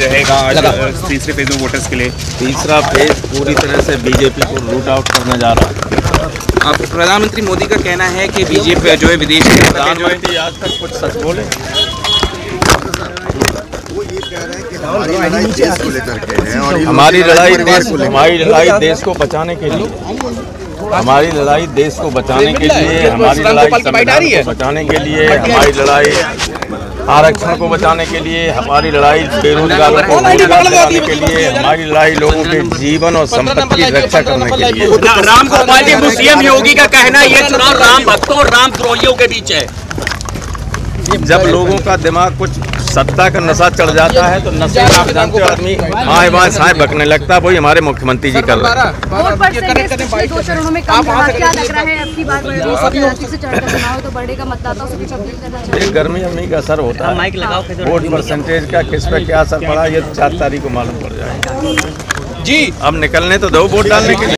रहेगा आज तीसरे फ़ेज़ में वोटर्स के लिए। तीसरा फ़ेज़ पूरी तरह से बीजेपी को रूट आउट करने जा रहा है। अब प्रधानमंत्री मोदी का कहना है कि बीजेपी जो है विदेश में प्रधानमंत्री आज तक कुछ सच बोले? हमारी लड़ाई देश को लेकर के है और इन हमारी लड़ाई देश को लेकर हमारी लड़ाई देश को बचाने के लिए हमारी लड़ाई देश को बचाने के लिए हमारी लड़ाई बचाने के लिए हमारी लड़ाई आरक्षण को बचाने के लिए हमारी लड़ाई बेरोजगारों को रोज़गार दिलाने के लिए हमारी लड़ाई लोगों के जीवन और संपत्ति की रक्षा करने के लिए। राम गोपाल जी सीएम योगी का कहना है ये चुनाव राम भक्तों और राम द्रोहियों के बीच है। जब लोगों का दिमाग कुछ सत्ता का नशा चढ़ जाता है तो नशे में आप जानते हो आदमी आए बाएँ साए बकने लगता है वही हमारे मुख्यमंत्री जी कर रहे हैं। है? तो चाहिए ये गर्मी अम्मी का असर होता। है वोट परसेंटेज का किस पे क्या असर पड़ा ये चार तारीख को मालूम पड़ जाएगा। जी। अब निकलने तो दो वोट डालने के लिए।